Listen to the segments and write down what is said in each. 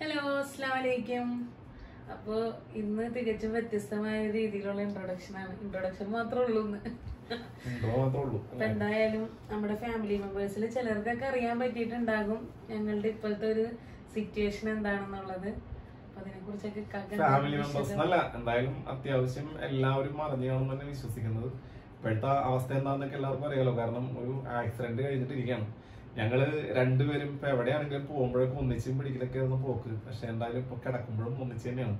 Hello അസ്സാം വലൈക്കും അപ്പോ ഇന്ന് തികച്ചും വ്യത്യസ്തമായ രീതിയിലുള്ള ഇൻട്രൊഡക്ഷൻ ആണ്. ഇൻട്രൊഡക്ഷൻ മാത്രമേ ഉള്ളൂ ഇന്ന്. അപ്പൊ എന്തായാലും നമ്മുടെ ഫാമിലി മെമ്പേഴ്സിൽ ചിലർക്കൊക്കെ അറിയാൻ പറ്റിയിട്ടുണ്ടാകും ഞങ്ങളുടെ ഇപ്പോഴത്തെ ഒരു സിറ്റുവേഷൻ എന്താണെന്നുള്ളത്. ഫാമിലി മെമ്പേഴ്സ് അല്ല എന്തായാലും അത്യാവശ്യം എല്ലാവരും അറിഞ്ഞു തന്നെ വിശ്വസിക്കുന്നത്. ഇപ്പോഴത്തെ അവസ്ഥ എന്താണെന്നൊക്കെ എല്ലാവർക്കും അറിയാലോ. കാരണം ഒരു ആക്സിഡന്റ് കഴിഞ്ഞിട്ടിരിക്കുകയാണ്. ഞങ്ങൾ രണ്ടുപേരും ഇപ്പൊ എവിടെയാണെങ്കിലും പോകുമ്പോഴൊക്കെ ഒന്നിച്ചും പിടിക്കലൊക്കെ ഒന്ന് പോക്ക്. പക്ഷെ എന്തായാലും ഇപ്പൊ കിടക്കുമ്പോഴും ഒന്നിച്ച് തന്നെയാണ്.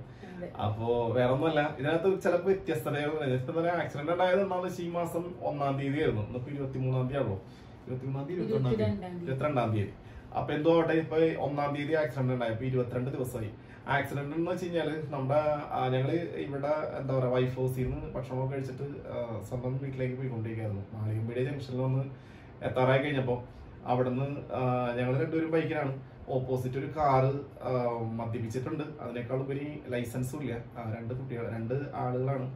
അപ്പോ വേറെ ഒന്നുമല്ല ഇതിനകത്ത് ചിലപ്പോ വ്യത്യസ്തതകൾ ഇപ്പൊ തന്നെ ആക്സിഡന്റ് ഉണ്ടായത് എന്നാണ് ഈ മാസം ഒന്നാം തീയതി ആയിരുന്നു ഇന്നിപ്പോ ഇരുപത്തിമൂന്നാം തീയതി ആണല്ലോ ഇരുപത്തിമൂന്നാം തീയതി ഇരുപത്തി ഇരുപത്തിരണ്ടാം തീയതി. ഇരുപത്തിരണ്ടാം തീയതി. അപ്പൊ എന്തോ ആട്ടെ ഇപ്പൊ ഒന്നാം തീയതി ആക്സിഡന്റ് ഉണ്ടായി. ഇപ്പൊ ഇരുപത്തിരണ്ട് ദിവസമായി. ആക്സിഡന്റ് എന്ന് വെച്ച് കഴിഞ്ഞാൽ നമ്മുടെ ഞങ്ങൾ ഇവിടെ എന്താ പറയാ വൈഫ് ഹൗസിൽ നിന്ന് ഭക്ഷണമൊക്കെ കഴിച്ചിട്ട് സ്വന്തം വീട്ടിലേക്ക് പോയിക്കൊണ്ടിരിക്കുകയായിരുന്നു. മാളികമ്പീടിയ ജംഗ്ഷനിൽ വന്ന് എത്താറായി കഴിഞ്ഞപ്പോ അവിടുന്ന് ഞങ്ങൾ രണ്ടുപേരും ബൈക്കിലാണ്. ഓപ്പോസിറ്റ് ഒരു കാറ് മദ്യപിച്ചിട്ടുണ്ട്. അതിനേക്കാൾ ഉപരി ലൈസൻസും ഇല്ല. രണ്ട് കുട്ടികൾ രണ്ട് ആളുകളാണ്.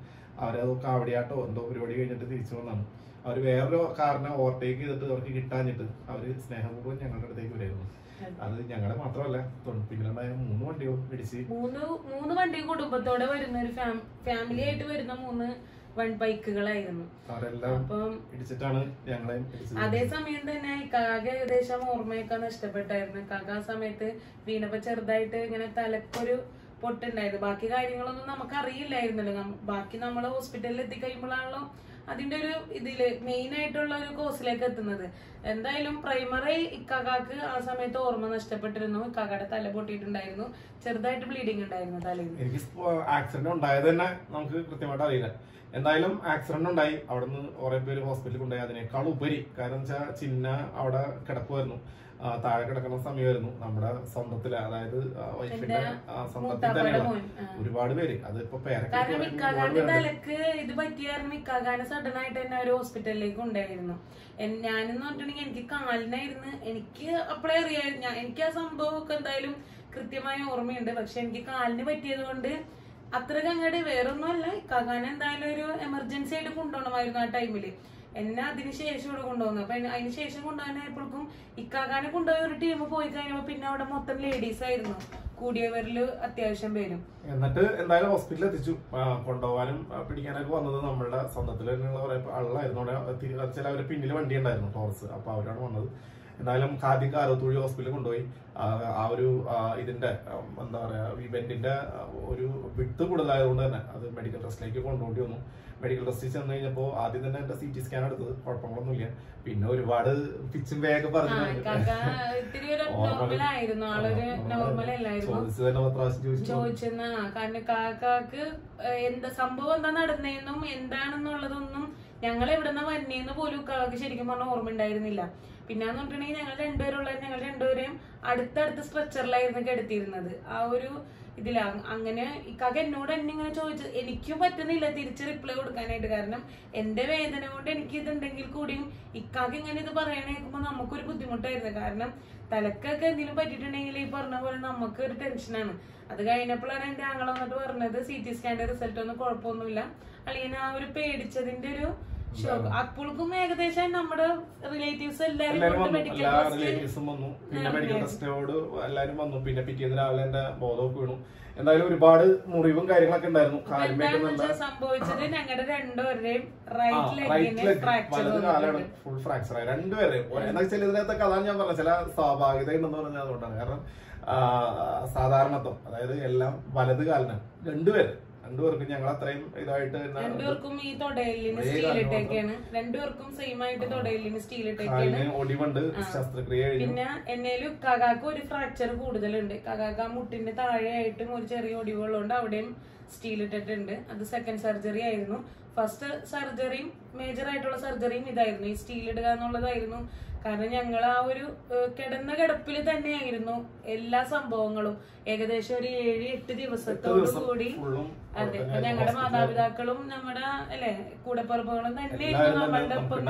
അവരത് കാവടിയാട്ടോ എന്തോ പരിപാടി കഴിഞ്ഞിട്ട് തിരിച്ചു വന്നാണ് അവർ വേറൊരു കാറിനെ ഓവർടേക്ക് ചെയ്തിട്ട് അവർക്ക് കിട്ടാഞ്ഞിട്ട് അവർ സ്നേഹപൂർവം ഞങ്ങളുടെ അടുത്തേക്ക് വരുമായിരുന്നു അത് ഞങ്ങളെ മാത്രമല്ല പിന്നിലുണ്ടായ മൂന്ന് വണ്ടികൾ ഇടിച്ച് മൂന്ന് മൂന്ന് വണ്ടി കുടുംബത്തോടെ വരുന്ന ഒരു ഫാമിലി ആയിട്ട് വരുന്ന മൂന്ന് വൺ ബൈക്കുകളായിരുന്നു. അപ്പം ഇടിച്ചിട്ടാണ് ഞങ്ങളെയും ഇടിച്ചത്. അതേ സമയം തന്നെ കാക ഏകദേശം ഓർമ്മയൊക്കെ നഷ്ടപ്പെട്ടായിരുന്നു കാക ആ സമയത്ത് വീണപ്പോ ചെറുതായിട്ട് ഇങ്ങനെ തലക്കൊരു പൊട്ടുണ്ടായിരുന്നു ബാക്കി കാര്യങ്ങളൊന്നും നമുക്ക് അറിയില്ലായിരുന്നല്ലോ ബാക്കി നമ്മൾ ഹോസ്പിറ്റലിൽ എത്തിക്കഴിയുമ്പോഴാണല്ലോ അതിന്റെ ഒരു ഇതിൽ മെയിൻ ആയിട്ടുള്ള ഒരു കോഴ്സിലേക്ക് എത്തുന്നത്. എന്തായാലും പ്രൈമറി ഇക്കാക്കാക്ക് ആ സമയത്ത് ഓർമ്മ നഷ്ടപ്പെട്ടിരുന്നു. ഇക്കാക്കയുടെ തല പൊട്ടിയിട്ടുണ്ടായിരുന്നു. ചെറുതായിട്ട് ബ്ലീഡിങ് ഉണ്ടായിരുന്നു തലയിൽ. എനിക്ക് ആക്സിഡന്റ് ഉണ്ടായത് തന്നെ നമുക്ക് കൃത്യമായിട്ട് അറിയില്ല. എന്തായാലും ആക്സിഡന്റ് ഉണ്ടായി. അവിടെ നിന്ന് കുറെ പേര് ഹോസ്പിറ്റലിൽ കൊണ്ടുപോയി. അതിനേക്കാൾ ഉപരി കാരണം വെച്ചാൽ ചിന്ന അവിടെ കിടക്കുമായിരുന്നു താഴെ കിടക്കുന്ന സമയമായിരുന്നു. നമ്മുടെ സ്വന്തത്തിൽ അതായത് വൈഫിന്റെ സ്വന്തത്തിൽ തന്നെയുള്ള ഒരുപാട് പേര്. അതിപ്പോ പേരുണ്ട്. തലക്ക് ഇത് പറ്റിയായിരുന്നു ഇക്കാകാനെ സഡൻ ആയിട്ട് തന്നെ ഒരു ഹോസ്പിറ്റലിലേക്ക് ഉണ്ടായിരുന്നു ഞാനെന്ന് പറഞ്ഞിട്ടുണ്ടെങ്കിൽ എനിക്ക് കാലിനായിരുന്നു. എനിക്ക് അപ്പോഴേ അറിയായിരുന്നു എനിക്ക് ആ സംഭവമൊക്കെ എന്തായാലും കൃത്യമായ ഓർമ്മയുണ്ട്. പക്ഷെ എനിക്ക് കാലിന് പറ്റിയത് കൊണ്ട് അത്രയ്ക്ക് അങ്ങോട്ട് വേറൊന്നുമല്ല. കകാൻ എന്തായാലും ഒരു എമർജൻസി ആയിട്ട് കൊണ്ടുപോകണമായിരുന്നു ആ ടൈമിൽ എന്നെ അതിന് ശേഷം ഇവിടെ കൊണ്ടുപോകുന്നു അപ്പൊ അതിന് ശേഷം കൊണ്ടുപോകാനായപ്പോഴേക്കും ഇക്കാകാനെ കൊണ്ടുപോയ ഒരു ടീം പോയി കഴിഞ്ഞപ്പോ പിന്നെ അവിടെ മൊത്തം ലേഡീസ് ആയിരുന്നു. കൂടിയവരിൽ അത്യാവശ്യം പേരും. എന്നിട്ട് എന്തായാലും ഹോസ്പിറ്റലിൽ എത്തിച്ചു. കൊണ്ടുപോകാനും പിടിക്കാനൊക്കെ വന്നത് നമ്മളുടെ സ്വന്തത്തിൽ തന്നെയുള്ള ആളായിരുന്നു അവിടെ ചില അവരുടെ പിന്നിൽ വണ്ടി ഉണ്ടായിരുന്നു ടോർസ് അപ്പൊ അവരാണ് വന്നത്. എന്തായാലും ആദ്യം ആരോത്തുഴി ഹോസ്പിറ്റലിൽ കൊണ്ടുപോയി. ആ, ഒരു ഇതിന്റെ എന്താ പറയുക ഇവന്റിന്റെ ഒരു വിട്ട് കൂടുതലായതുകൊണ്ട് തന്നെ അത് മെഡിക്കൽ ടെസ്റ്റിലേക്ക് കൊണ്ടുപോയി വന്നു. മെഡിക്കൽ ടെസ്റ്റിൽ ചെന്ന് കഴിഞ്ഞപ്പോൾ ആദ്യം തന്നെ എന്റെ സി ടി സ്കാൻ എടുത്തത്. കുഴപ്പങ്ങളൊന്നുമില്ല. പിന്നെ ഒരുപാട് പിച്ചും വേഗം പറഞ്ഞു ചോദിച്ചു തന്നെ പ്രാവശ്യം ചോദിച്ചു. ചോദിച്ചെന്ന കാരണം കാക്കാക്ക് എന്താ സംഭവം എന്താ നടന്നതെന്നും എന്താണെന്നുള്ളതൊന്നും ഞങ്ങൾ എവിടെന്ന വന്നേന്ന് പോലും കാക്ക് ശരിക്കും പറഞ്ഞ ഓർമ്മ ഉണ്ടായിരുന്നില്ല പിന്നെന്ന് പറഞ്ഞിട്ടുണ്ടെങ്കിൽ ഞങ്ങൾ രണ്ടുപേരുള്ള ഞങ്ങൾ രണ്ടുപേരെയും അടുത്തടുത്ത് സ്ട്രെച്ചറിലായിരുന്നു കിടത്തിയിരുന്നത്. ആ ഒരു ഇതില അങ്ങനെ ഇക്കാക്ക് എന്നോട് എന്നെ ഇങ്ങനെ ചോദിച്ചു എനിക്കും പറ്റുന്നില്ല തിരിച്ച് റിപ്ലൈ കൊടുക്കാനായിട്ട്. കാരണം എന്റെ വേദന കൊണ്ട് എനിക്ക് ഇതുണ്ടെങ്കിൽ കൂടിയും ഇക്കാക്ക് ഇങ്ങനെ ഇത് പറയണ കേൾക്കുമ്പോൾ നമുക്കൊരു ബുദ്ധിമുട്ടായിരുന്നു. കാരണം തലക്കൊക്കെ എന്തെങ്കിലും പറ്റിയിട്ടുണ്ടെങ്കിൽ ഈ പറഞ്ഞ പോലെ നമുക്ക് ഒരു ടെൻഷനാണ് അത് കഴിഞ്ഞപ്പോഴാണ് എന്റെ ആങ്ങളെ വന്നിട്ട് പറഞ്ഞത് സി ടി സ്കാന്റെ റിസൾട്ട് ഒന്നും കുഴപ്പമൊന്നുമില്ല. അല്ലെങ്കിൽ ആ ഒരു പേടിച്ചതിന്റെ ഒരു അപ്പോൾക്കും ഏകദേശം നമ്മുടെ റിലേറ്റീവ്സ് എല്ലാവരും റിലേറ്റീവ്സും വന്നു. പിന്നെ മെഡിക്കൽ ടെസ്റ്റിനോട് എല്ലാരും വന്നു. പിന്നെ പിറ്റേന്ന് രാവിലെ എന്റെ ബോധമൊക്കെ വീണു. എന്തായാലും ഒരുപാട് മുറിവും കാര്യങ്ങളൊക്കെ ഉണ്ടായിരുന്നു. കാലുമേക്ക് സംഭവിച്ചത് ഞങ്ങളുടെ രണ്ടുപേരുടെയും റൈറ്റ് കാലാണ് ഫുൾ ഫ്രാക്ചർ ആയി. രണ്ടുപേരെയും എന്താ വെച്ചാൽ ഇതിനകത്തൊക്കെ അതാണ് ഞാൻ പറഞ്ഞത്. ചില സ്വാഭാവികത ഉണ്ടെന്ന് പറഞ്ഞാൽ അതുകൊണ്ടാണ്. കാരണം സാധാരണത്വം. അതായത് എല്ലാം വലത് കാലിനാണ്. രണ്ടുപേര്. രണ്ടുപേർക്കും ഞങ്ങൾ അത്രയും ഇതായിട്ട് രണ്ടുപേർക്കും ഈ തൊടയിലിന് സ്റ്റീൽ ഇട്ടേക്കാണ്. രണ്ടുപേർക്കും സെയിം ആയിട്ട് തൊടയിലിന് സ്റ്റീൽ ഇട്ടേക്കാണ്. ഒടിവുണ്ട് ശസ്ത്രക്രിയ പിന്നെ എന്നേലും കകാക്ക് ഒരു ഫ്രാക്ചർ കൂടുതലുണ്ട്. കകാക്ക് ആ മുട്ടിന്റെ താഴെയായിട്ടും ഒരു ചെറിയ ഒടിവുകളുണ്ട് അവിടെയും സ്റ്റീൽ ഇട്ടിട്ടുണ്ട്. അത് സെക്കൻഡ് സർജറി ആയിരുന്നു. ഫസ്റ്റ് സർജറിയും മേജർ ആയിട്ടുള്ള സർജറിയും ഇതായിരുന്നു. ഈ സ്റ്റീൽ ഇടുക എന്നുള്ളതായിരുന്നു. കാരണം ഞങ്ങൾ ആ ഒരു കിടന്ന കിടപ്പിൽ തന്നെയായിരുന്നു എല്ലാ സംഭവങ്ങളും. ഏകദേശം ഒരു ഏഴ് എട്ട് ദിവസത്തോടു കൂടി. അതെ. ഞങ്ങളുടെ മാതാപിതാക്കളും നമ്മുടെ അല്ലെ കൂടെപ്പുറപ്പുകളും തന്നെയായിരുന്നു തന്നെ നമ്മളുടെ ഒപ്പം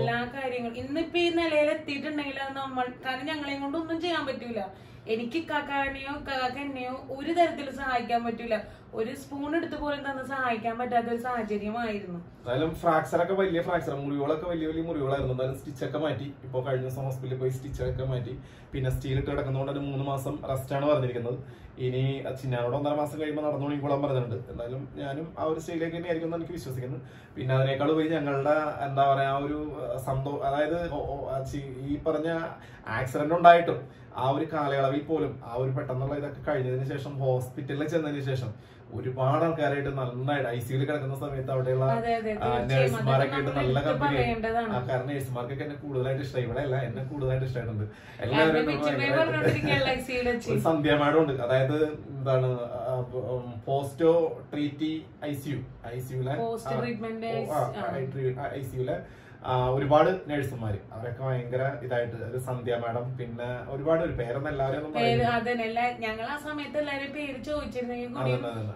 എല്ലാ കാര്യങ്ങളും. ഇന്നിപ്പോ ഈ നിലയിൽ എത്തിയിട്ടുണ്ടെങ്കിൽ അത് നമ്മൾ കാരണം ഞങ്ങളെയും കൊണ്ട് ഒന്നും ചെയ്യാൻ പറ്റൂല. എനിക്ക് കാക്കാനെയോ കാക്കനെയോ ഒരു തരത്തിലും സഹായിക്കാൻ പറ്റൂല ഒരു സ്പൂൺ എടുത്ത് പോലും തന്നെ സഹായിക്കാൻ പറ്റാത്ത ഒരു സാഹചര്യമായിരുന്നു. എന്തായാലും ഫ്രാക്ചർ ഒക്കെ വലിയ ഫ്രാക്ചർ മുറിവുകളൊക്കെ വലിയ വലിയ മുറിവുകളായിരുന്നു. എന്തായാലും സ്റ്റിച്ചൊക്കെ മാറ്റി. ഇപ്പോൾ കഴിഞ്ഞ ദിവസം ഹോസ്പിറ്റലിൽ പോയി സ്റ്റിച്ചൊക്കെ മാറ്റി. പിന്നെ സ്റ്റീൽ ഇട്ട് കിടക്കുന്നതുകൊണ്ട് ഒരു മൂന്ന് മാസം റെസ്റ്റ് ആണ് പറഞ്ഞിരിക്കുന്നത്. ഇനി ചിന്നാനോട് ഒന്നര മാസം കഴിയുമ്പോൾ നടന്നു തുടങ്ങിക്കോളാൻ പറഞ്ഞിട്ടുണ്ട്. എന്തായാലും ഞാനും ആ ഒരു സ്റ്റേജിലേക്ക് തന്നെ ആയിരിക്കും എനിക്ക് വിശ്വസിക്കുന്നു. പിന്നെ അതിനേക്കാൾ ഉപരി ഞങ്ങളുടെ എന്താ പറയാ ആ ഒരു സന്തോ അതായത് ഈ പറഞ്ഞ ആക്സിഡന്റ് ഉണ്ടായിട്ടും ആ ഒരു കാലയളവിൽ പോലും ആ ഒരു പെട്ടെന്നുള്ള ഇതൊക്കെ കഴിഞ്ഞതിന് ശേഷം ഹോസ്പിറ്റലിൽ ചെന്നതിന് ശേഷം ഒരുപാട് ആൾക്കാരായിട്ട് നന്നായിട്ട് ഐ സിയിൽ കിടക്കുന്ന സമയത്ത് അവിടെയുള്ള നഴ്സുമാരൊക്കെ ആയിട്ട് നല്ല കമ്പനി ആ കാരണം നഴ്സുമാർക്കൊക്കെ എന്നെ കൂടുതലായിട്ട് ഇഷ്ടം ഇവിടെ അല്ല എന്നെ കൂടുതലായിട്ട് ഇഷ്ടമായിട്ടുണ്ട്. എല്ലാവരും സന്ധ്യാമാടം ഉണ്ട് അതായത് എന്താണ് പോസ്റ്റോ ട്രീറ്റി ഐ സിയു ഐ സിയുലെ ഐ സിയുലെ ഒരുപാട് നഴ്സുമാർ അവരൊക്കെ ഭയങ്കര ഇതായിട്ട് ഒരു സന്ധ്യ മാഡം പിന്നെ ഒരുപാട് ഒരു പേരൊന്നും എല്ലാവരും ഞങ്ങൾ ആ സമയത്ത് എല്ലാരും പേര് ചോദിച്ചിരുന്നെങ്കിൽ.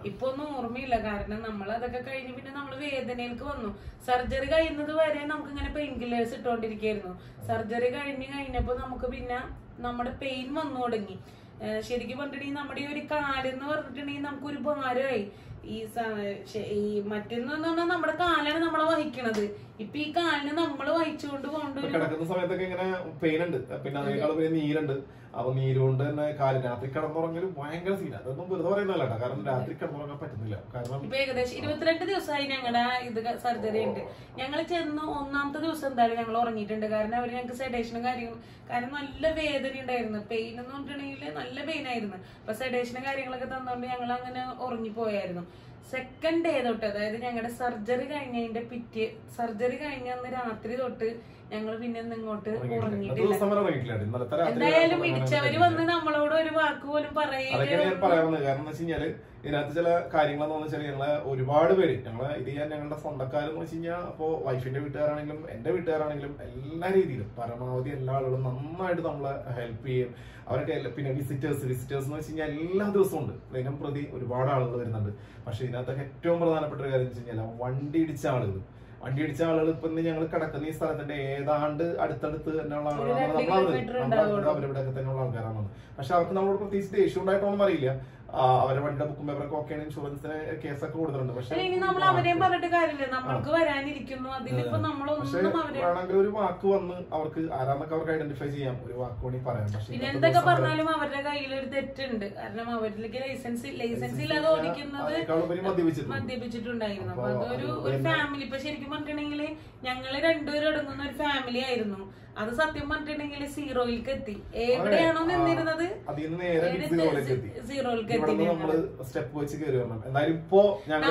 ഇപ്പൊ ഒന്നും ഓർമ്മയില്ല. കാരണം നമ്മൾ അതൊക്കെ കഴിഞ്ഞ് പിന്നെ നമ്മൾ വേദനയിലേക്ക് വന്നു. സർജറി കഴിയുന്നത് വരെ നമുക്ക് ഇങ്ങനെ പെയിൻ കില്ലേഴ്സ് ഇട്ടോണ്ടിരിക്കായിരുന്നു. സർജറി കഴിഞ്ഞ് കഴിഞ്ഞപ്പോ നമുക്ക് പിന്നെ നമ്മുടെ പെയിൻ വന്നു തുടങ്ങി. ശരിക്കും പറഞ്ഞിട്ടുണ്ടെങ്കിൽ നമ്മുടെ ഈ ഒരു കാലെന്ന് പറഞ്ഞിട്ടുണ്ടെങ്കിൽ നമുക്ക് ഒരു ഭാരമായി. ഈ ഈ മറ്റൊന്ന് പറഞ്ഞാൽ നമ്മുടെ കാലാണ് നമ്മളെ വഹിക്കണത്. ഇപ്പൊ ഈ കാലിന് നമ്മൾ വഹിച്ചുകൊണ്ട് കൊണ്ടൊരു കിടക്കുന്ന സമയത്തൊക്കെ ഇങ്ങനെ പെയിൻ ഉണ്ട് പിന്നെ അതിനേക്കാൾ പിന്നെ നീരുണ്ട്. അപ്പൊ നീരുകൊണ്ട് തന്നെ കാൽ രാത്രി കിടന്നുറങ്ങലും ഭയങ്കര സീന അതൊന്നും വെറുതെ പറയുന്നല്ല കാരണം രാത്രി കിടന്നുറങ്ങാൻ പറ്റുന്നില്ല. കാരണം ഇപ്പൊ ഏകദേശം ഇരുപത്തിരണ്ട് ദിവസമായി ഞങ്ങളുടെ ഇത് സർജറി ഉണ്ട്. ഞങ്ങൾ ചെന്ന് ഒന്നാമത്തെ ദിവസം എന്തായാലും ഞങ്ങൾ ഉറങ്ങിയിട്ടുണ്ട്. കാരണം അവർ ഞങ്ങൾക്ക് സെഡേഷനും കാര്യങ്ങളും കാരണം നല്ല വേദന ഉണ്ടായിരുന്നു. പെയിൻ എന്ന് പറഞ്ഞിട്ടുണ്ടെങ്കിൽ നല്ല പെയിൻ ആയിരുന്നു അപ്പൊ സെഡേഷനും കാര്യങ്ങളൊക്കെ തന്നുകൊണ്ട് ഞങ്ങൾ അങ്ങനെ ഉറങ്ങിപ്പോയായിരുന്നു. സെക്കൻഡ് ഡേ തൊട്ട് അതായത് ഞങ്ങളുടെ സർജറി കഴിഞ്ഞതിന്റെ പിറ്റേ സർജറി കഴിഞ്ഞ അന്ന് രാത്രി തൊട്ട് ഞങ്ങൾ പിന്നെ ഇങ്ങോട്ട് ഉറങ്ങിയിട്ടില്ല. എന്തായാലും വരെ ഇടിച്ചവര് വന്ന് നമ്മളോട് ഒരു വാക്ക് പോലും പറയുന്നത് ഇതിനകത്ത് ചില കാര്യങ്ങൾ എന്ന് ഇതിനകത്ത് വെച്ചാൽ ഞങ്ങളെ ഒരുപാട് പേര് ഞങ്ങളെ ഇത് ചെയ്യാൻ ഞങ്ങളുടെ സ്വന്തക്കാരെന്ന് വെച്ച് കഴിഞ്ഞാൽ അപ്പോൾ വൈഫിന്റെ വീട്ടുകാരാണെങ്കിലും എന്റെ വീട്ടുകാരാണെങ്കിലും എല്ലാ രീതിയിലും പരമാവധി എല്ലാ ആളുകളും നന്നായിട്ട് നമ്മളെ ഹെൽപ്പ് ചെയ്യും. അവരൊക്കെ പിന്നെ വിസിറ്റേഴ്സ് വിസിറ്റേഴ്സ് എന്ന് വെച്ച് കഴിഞ്ഞാൽ എല്ലാ ദിവസവും ഉണ്ട്. ദിനം പ്രതി ഒരുപാട് ആളുകൾ വരുന്നുണ്ട്. പക്ഷേ ഇതിനകത്തൊക്കെ ഏറ്റവും പ്രധാനപ്പെട്ട ഒരു കാര്യം വെച്ച് കഴിഞ്ഞാൽ വണ്ടി ഇടിച്ച ആളുകൾ വണ്ടി അടിച്ച ആളുകൾ ഇപ്പൊ ഇന്ന് ഞങ്ങൾ കിടക്കുന്ന ഈ സ്ഥലത്തിന്റെ ഏതാണ്ട് അടുത്തടുത്ത് തന്നെയുള്ള ഉള്ള ആളുകളാണ് നമ്മളത് കിലോമീറ്റർ നമ്മളത് അവരിവിടെ തന്നെയുള്ള ആൾക്കാരാണ് പക്ഷെ അവർക്ക് നമ്മളോട് പ്രത്യേകിച്ച് ദേഷ്യം ഉണ്ടായിട്ടൊന്നും അറിയില്ല. ആ, അവരുടെ വണ്ടിയുടെ ബുക്കും പേപ്പറൊക്കെ ഒക്കെയാണ് ഇൻഷുറൻസിന് കേസൊക്കെ കൊടുത്തിട്ടുണ്ട്. പക്ഷെ അവരെ വേണമെങ്കിൽ ഒരു വാക്ക് വന്ന് അവർക്ക് ആരാന്നൊക്കെ അവർക്ക് ഐഡന്റിഫൈ ചെയ്യാം. ഒരു വാക്ക് വേണ്ടി പറയാം. പക്ഷെ എന്തൊക്കെ പറഞ്ഞാലും അവരുടെ കയ്യിൽ ഒരു തെറ്റുണ്ട്. കാരണം അവരിലേക്ക് ലൈസൻസ് ലൈസൻസ് ഇല്ലാതെ ഓടിക്കുന്നത്. മദ്യപിച്ചിട്ടുണ്ടായിരുന്നു. അപ്പൊ അതൊരു ഒരു ഫാമിലി ഇപ്പൊ ശരിക്കും പറഞ്ഞിട്ടുണ്ടെങ്കിൽ ഞങ്ങൾ രണ്ടുപേരും അടങ്ങുന്ന ഒരു ഫാമിലി ആയിരുന്നു. അത് സത്യം പറഞ്ഞിട്ടുണ്ടെങ്കിൽ സീറോയിലേക്ക് എത്തി. എവിടെയാണോ നിന്നിരുന്നത്? സീറോയിലേക്ക് എത്തി. സ്റ്റെപ്പ് വെച്ച്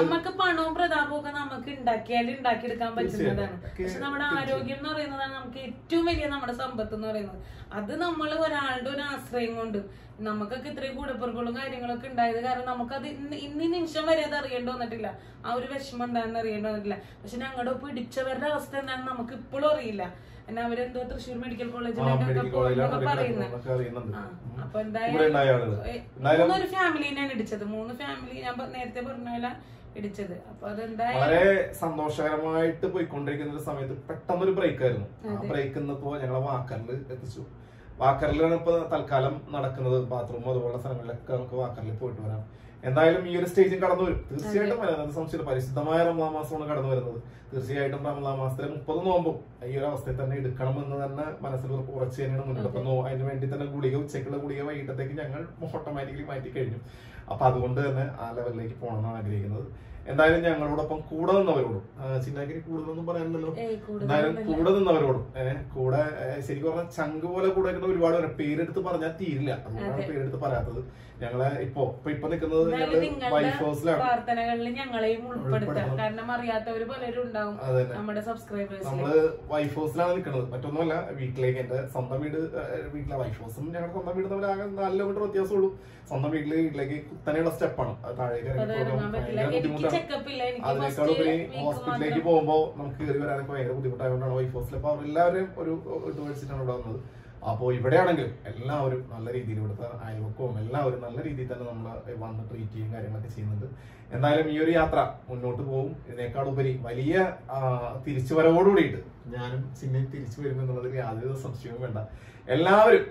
നമുക്ക് പണവും പ്രതാപവും ഒക്കെ നമുക്ക് ഉണ്ടാക്കിയാൽ ഉണ്ടാക്കിയെടുക്കാൻ പറ്റുന്നതാണ്. പക്ഷെ നമ്മുടെ ആരോഗ്യം എന്ന് പറയുന്നതാണ് നമുക്ക് ഏറ്റവും വലിയ നമ്മുടെ സമ്പത്ത് എന്ന് പറയുന്നത്. അത് നമ്മൾ ഒരാളുടെ ഒരു ആശ്രയം കൊണ്ട് നമുക്കൊക്കെ ഇത്രയും കൂടപ്പുറകളും കാര്യങ്ങളൊക്കെ ഉണ്ടായത് കാരണം നമുക്കത് ഇന്ന് ഇന്ന് നിമിഷം വരെ അത് അറിയേണ്ടി വന്നിട്ടില്ല. ആ ഒരു വിഷമം എന്താണെന്ന് അറിയേണ്ടി വന്നിട്ടില്ല. പക്ഷെ ഞങ്ങളുടെ ഒപ്പം ഇടിച്ചവരുടെ അവസ്ഥ എന്താണെന്ന് നമുക്ക് ഇപ്പോഴും അറിയില്ല. എന്നാ അവരെന്തോ തൃശ്ശൂർ മെഡിക്കൽ കോളേജിലൊക്കെ പറയുന്നത് അപ്പൊ എന്തായാലും മൂന്നൊരു ഫാമിലിനെയാണ് ഇടിച്ചത്. മൂന്ന് ഫാമിലി ഞാൻ നേരത്തെ പറഞ്ഞ പോലെ ഇടിച്ചത്. അപ്പൊ അതെന്തായാലും വളരെ സന്തോഷകരമായിട്ട് പോയിക്കൊണ്ടിരിക്കുന്ന ഒരു സമയത്ത് പെട്ടെന്നൊരു ബ്രേക്ക് ആയിരുന്നു. ആ ബ്രേക്ക് ഇന്നിപ്പോ ഞങ്ങളെ വാക്കറിൽ എത്തിച്ചു. വാക്കറിലാണ് ഇപ്പൊ തൽക്കാലം നടക്കുന്നത്. ബാത്റൂം അതുപോലെ സ്ഥലങ്ങളിലൊക്കെ നമുക്ക് വാക്കറിൽ പോയിട്ട് വരാം. എന്തായാലും ഈ ഒരു സ്റ്റേജും കടന്നു വരും. തീർച്ചയായിട്ടും സംശയം പരിശുദ്ധമായ റമദാ മാസമാണ് കടന്നു വരുന്നത്. തീർച്ചയായിട്ടും റമദാ മാസത്തിലെ മുപ്പത് നോമ്പും ഈ ഒരു അവസ്ഥയിൽ തന്നെ എടുക്കണമെന്ന് തന്നെ മനസ്സിൽ ഉറച്ചു തന്നെയാണ് മുന്നോട്ട് അപ്പൊ അതിന് വേണ്ടി തന്നെ ഗുളിക ഉച്ചക്കുള്ള ഗുളിക വൈകിട്ടത്തേക്ക് ഞങ്ങൾ ഓട്ടോമാറ്റിക്കലി മാറ്റി കഴിഞ്ഞു അപ്പൊ അതുകൊണ്ട് തന്നെ ആ ലെവലിലേക്ക് പോകണമെന്നാണ് ആഗ്രഹിക്കുന്നത്. എന്തായാലും ഞങ്ങളോടൊപ്പം കൂടെ നിന്നവരോടും. ചിന്നാഗിരി കൂടുതലൊന്നും പറയാനല്ലോ എന്തായാലും. കൂടെ നിന്നവരോടും. കൂടെ ശരിക്കും പറഞ്ഞാൽ ചങ്ക് പോലെ കൂടെ നിൽക്കുന്ന ഒരുപാട് പേര്. പേരെടുത്ത് പറഞ്ഞാൽ തീരില്ല. അതുകൊണ്ടാണ് അതെ. പേരെടുത്ത് പറയാത്തത്. ഞങ്ങളെ ഇപ്പൊ ഇപ്പൊ ഇപ്പൊ നിൽക്കുന്നത് പ്രാർത്ഥനകളിൽ ഞങ്ങളെയും ഉൾപ്പെടുത്താം ഉൾപ്പെടുത്തണം. കാരണം അറിയാത്തവര് പലരും ഉണ്ടാവും നമ്മുടെ സബ്സ്ക്രൈബേഴ്സ് നമ്മൾ വൈഫ് ഹൗസിലാണ് നിൽക്കുന്നത്. മറ്റൊന്നുമല്ല വീട്ടിലേക്ക് എന്റെ സ്വന്തം വീട് വീട്ടിലെ വൈഫ് ഹൗസും ഞങ്ങളുടെ സ്വന്തം വീട് തമ്മിൽ ആകെ നാല് കിലോമീറ്റർ വ്യത്യാസമുള്ളൂ സ്വന്തം വീട്ടിൽ വീട്ടിലേക്ക് കുത്തനെയുള്ള സ്റ്റെപ്പാണ് താഴേക്ക് ബുദ്ധിമുട്ടാണ്. വീക്ക് ഹോസ്പിറ്റലിലേക്ക് മാത്രം. പോകുമ്പോ നമുക്ക് കയറി വരാനൊക്കെ ഭയങ്കര ബുദ്ധിമുട്ടായതുകൊണ്ടാണ് വൈഫ് ഹോസ്റ്റൽ അപ്പൊ അവരെല്ലാവരും ഒരു ഇത് മേടിച്ചിട്ടാണ് ഇവിടെ വന്നത്. അപ്പോൾ ഇവിടെയാണെങ്കിൽ എല്ലാവരും നല്ല രീതിയിൽ ഇവിടുത്തെ അയൽവക്കവും എല്ലാവരും നല്ല രീതിയിൽ തന്നെ നമ്മൾ വന്ന് ട്രീറ്റ് ചെയ്യും കാര്യങ്ങളൊക്കെ ചെയ്യുന്നുണ്ട്. എന്തായാലും ഈ ഒരു യാത്ര മുന്നോട്ട് പോകും. ഇതിനേക്കാളുപരി വലിയ തിരിച്ചുവരവോടുകൂടി തിരിച്ചുവരവോടുകൂടിയിട്ട് ഞാനും ചിന്നയും തിരിച്ചു വരും എന്നുള്ളതിൽ യാതൊരു സംശയവും വേണ്ട. എല്ലാവരും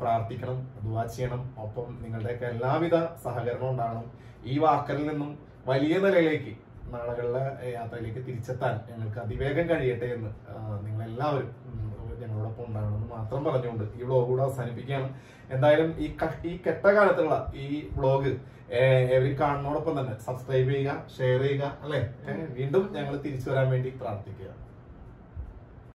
പ്രാർത്ഥിക്കണം ദുവാ ചെയ്യണം. ഒപ്പം നിങ്ങളുടെയൊക്കെ എല്ലാവിധ സഹകരണം ഉണ്ടാകണം. ഈ വാക്കറിൽ നിന്നും വലിയ നിലയിലേക്ക് നാളുകളിലെ യാത്രയിലേക്ക് തിരിച്ചെത്താൻ ഞങ്ങൾക്ക് അതിവേഗം കഴിയട്ടെ എന്ന് നിങ്ങൾ എല്ലാവരും ഞങ്ങളോടൊപ്പം ഉണ്ടാകണമെന്ന് മാത്രം പറഞ്ഞുകൊണ്ട് ഈ വ്ളോഗ് കൂടെ അവസാനിപ്പിക്കുകയാണ്. എന്തായാലും ഈ ഈ കെട്ട കാലത്തുള്ള ഈ വ്ളോഗ് എവരി കാണുന്നതോടൊപ്പം തന്നെ സബ്സ്ക്രൈബ് ചെയ്യുക ഷെയർ ചെയ്യുക അല്ലേ? വീണ്ടും ഞങ്ങൾ തിരിച്ചു വരാൻ വേണ്ടി പ്രാർത്ഥിക്കുക.